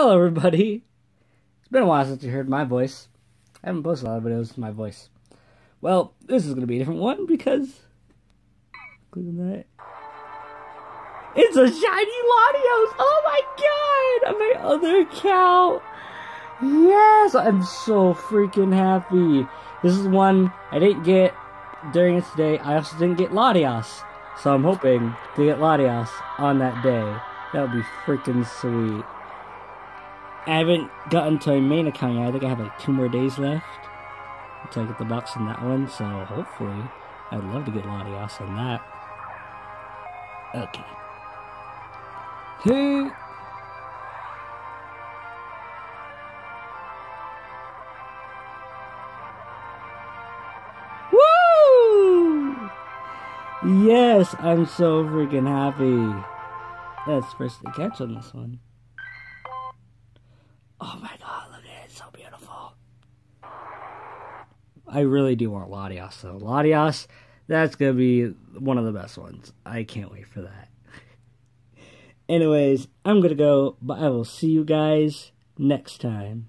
Hello, everybody. It's been a while since you heard my voice. I haven't posted a lot of videos with my voice. Well, this is going to be a different one because. Look at that. It's a shiny Latios! Oh my god! On my other account! Yes! I'm so freaking happy. This is one I didn't get during it today. I also didn't get Latios. So I'm hoping to get Latios on that day. That would be freaking sweet. I haven't gotten to my main account yet. I think I have like two more days left until I get the box on that one. So hopefully, I'd love to get Latios on that. Okay. Hey. Woo! Yes, I'm so freaking happy. That's first to catch on this one. Oh my god, look at it, it's so beautiful. I really do want Latios though. Latios, that's gonna be one of the best ones. I can't wait for that. Anyways, I'm gonna go, but I will see you guys next time.